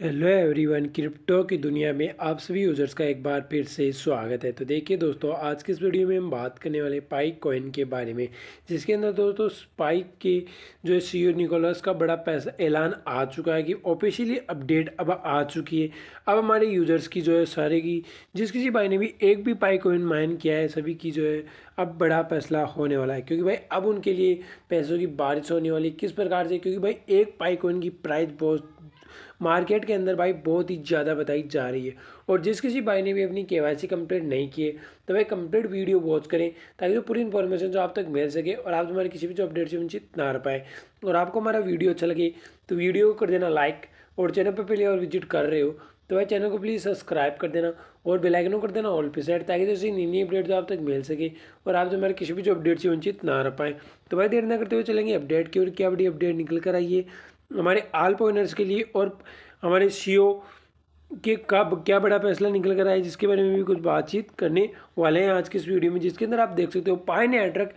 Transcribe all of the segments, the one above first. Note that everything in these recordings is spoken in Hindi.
हेलो एवरीवन क्रिप्टो की दुनिया में आप सभी यूज़र्स का एक बार फिर से स्वागत है। तो देखिए दोस्तों, आज के इस वीडियो में हम बात करने वाले पाइक कॉइन के बारे में, जिसके अंदर दोस्तों स्पाइक के जो है सी निकोलस का बड़ा पैसा ऐलान आ चुका है कि ऑफिशियली अपडेट अब आ चुकी है। अब हमारे यूज़र्स की जो है सारे की, जिस किसी भाई ने भी एक भी पाई कॉइन माइन किया है, सभी की जो है अब बड़ा फैसला होने वाला है। क्योंकि भाई, अब उनके लिए पैसों की बारिश होने वाली किस प्रकार से? क्योंकि भाई, एक पाई कॉइन की प्राइस बहुत मार्केट के अंदर भाई बहुत ही ज़्यादा बताई जा रही है। और जिस किसी भाई ने भी अपनी के वाई सी कंप्लीट नहीं किए तो भाई कंप्लीट वीडियो वॉच करें, ताकि जो पूरी इन्फॉर्मेशन जो आप तक मिल सके और आप हमारे किसी भी जो अपडेट से वंचित ना रह पाए। और आपको हमारा वीडियो अच्छा लगे तो वीडियो को कर देना लाइक और चैनल पर पहले और विज़िट कर रहे हो तो भाई चैनल को प्लीज़ सब्सक्राइब कर देना और बेल आइकन कर देना ऑल पे सेट ताकि जैसे नई नई अपडेट जो आप तक मिल सके और आप जो हमारे किसी भी जो अपडेट से वंचित ना रह पाए। तो भाई देर ना करते हुए चलेंगे अपडेट की और क्या बड़ी अपडेट निकल कर आइए हमारे आल पॉइनर्स के लिए और हमारे सी के कब क्या बड़ा फैसला निकल कर आया जिसके बारे में भी कुछ बातचीत करने वाले हैं आज की इस वीडियो में, जिसके अंदर आप देख सकते हो Pi network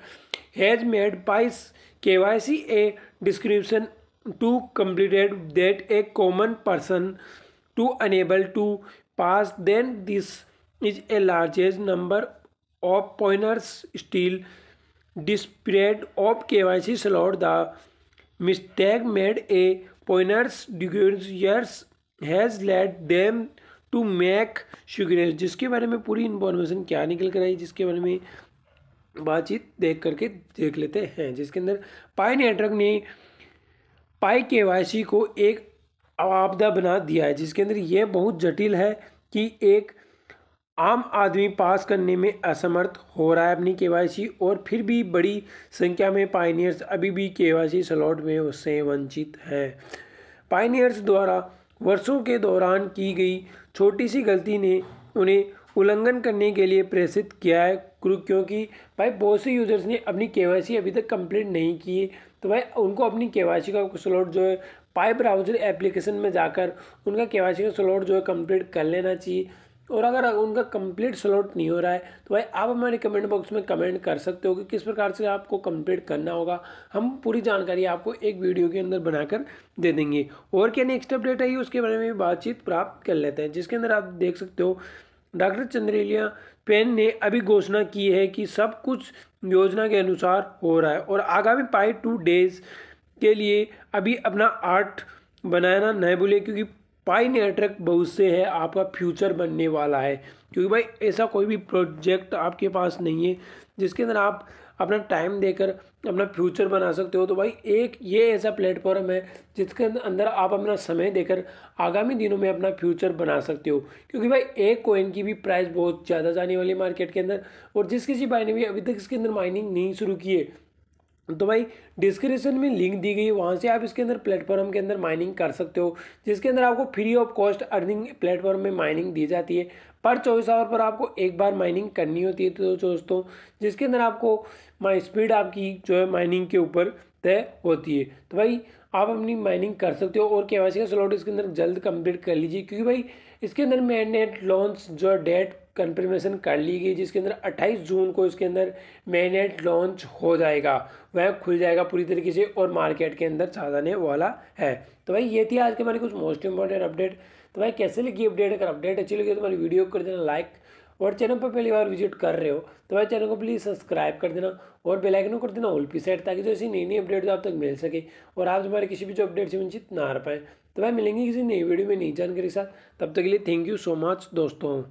has made pi's K Y C a description to completed that a common person to enable to pass then this is a largest number of pioneers still dispread of K Y C slot the mistake made a pointers years has led them to make शुगरेज जिसके बारे में पूरी इन्फॉर्मेशन क्या निकल कर आई, जिसके बारे में बातचीत देख करके देख लेते हैं। जिसके अंदर पाई नेटवर्क ने पाई के को एक आपदा बना दिया है। जिसके अंदर यह बहुत जटिल है कि एक आम आदमी पास करने में असमर्थ हो रहा है अपनी के और फिर भी बड़ी संख्या में पाइनियर्स अभी भी के स्लॉट में उससे वंचित है। पाइनियर्स द्वारा वर्षों के दौरान की गई छोटी सी गलती ने उन्हें उल्लंघन करने के लिए प्रेरित किया है। क्योंकि भाई बहुत से यूज़र्स ने अपनी के अभी तक कंप्लीट नहीं की तो भाई उनको अपनी के का स्लॉट जो है, पाई ब्राउज़र एप्लीकेशन में जाकर उनका के का स्लॉट जो है कंप्लीट कर लेना चाहिए। और अगर उनका कंप्लीट स्लॉट नहीं हो रहा है तो भाई आप हमारे कमेंट बॉक्स में कमेंट कर सकते हो कि किस प्रकार से आपको कंप्लीट करना होगा। हम पूरी जानकारी आपको एक वीडियो के अंदर बनाकर दे देंगे। और क्या नेक्स्ट अपडेट आई उसके बारे में भी बातचीत प्राप्त कर लेते हैं, जिसके अंदर आप देख सकते हो, डॉक्टर चंद्रेलिया पेन ने अभी घोषणा की है कि सब कुछ योजना के अनुसार हो रहा है और आगामी पाई टू डेज़ के लिए अभी अपना आर्ट बनाना नहीं भूलें, क्योंकि पाई नेटवर्क बहुत से है, आपका फ्यूचर बनने वाला है। क्योंकि भाई, ऐसा कोई भी प्रोजेक्ट आपके पास नहीं है, जिसके अंदर आप अपना टाइम देकर अपना फ्यूचर बना सकते हो। तो भाई, एक ये ऐसा प्लेटफॉर्म है, जिसके अंदर आप अपना समय देकर आगामी दिनों में अपना फ्यूचर बना सकते हो। क्योंकि भाई, एक कोइन की भी प्राइस बहुत ज़्यादा जाने वाली है मार्केट के अंदर, और जिस किसी भाई ने भी अभी तक इसके अंदर माइनिंग नहीं शुरू की है तो भाई डिस्क्रिप्शन में लिंक दी गई है, वहाँ से आप इसके अंदर प्लेटफॉर्म के अंदर माइनिंग कर सकते हो, जिसके अंदर आपको free of cost earning platform में माइनिंग दी जाती है। पर चौबीस आवर पर आपको एक बार माइनिंग करनी होती है तो दोस्तों, जिसके अंदर आपको माई स्पीड आपकी जो है माइनिंग के ऊपर तय होती है। तो भाई, आप अपनी माइनिंग कर सकते हो और के का स्लॉट इसके अंदर जल्द कंप्लीट कर लीजिए, क्योंकि भाई, इसके अंदर मैनेट लॉन्च जो डेट कंफर्मेशन कर ली गई, जिसके अंदर 28 जून को इसके अंदर मैनेट लॉन्च हो जाएगा। वह खुल जाएगा पूरी तरीके से और मार्केट के अंदर छा जाने वाला है। तो भाई, ये थी आज के हमारी कुछ मोस्ट इंपॉर्टेंट अपडेट तो भाई, कैसे लगी अपडेट अगर अपडेट अच्छी लगी तो हमारी वीडियो कर देना लाइक और चैनल पर पहली बार विज़िट कर रहे हो तो हमारे चैनल को प्लीज़ सब्सक्राइब कर देना और बेल आइकन कर देना ऑल पी सेट ताकि जो ऐसी नई नई अपडेट जो आप तक मिल सके और आप हमारे किसी भी जो अपडेट से वंचित ना आ पाएँ। तो भाई मिलेंगे किसी नई वीडियो में नई जानकारी के साथ। तब तक के लिए थैंक यू सो मच दोस्तों।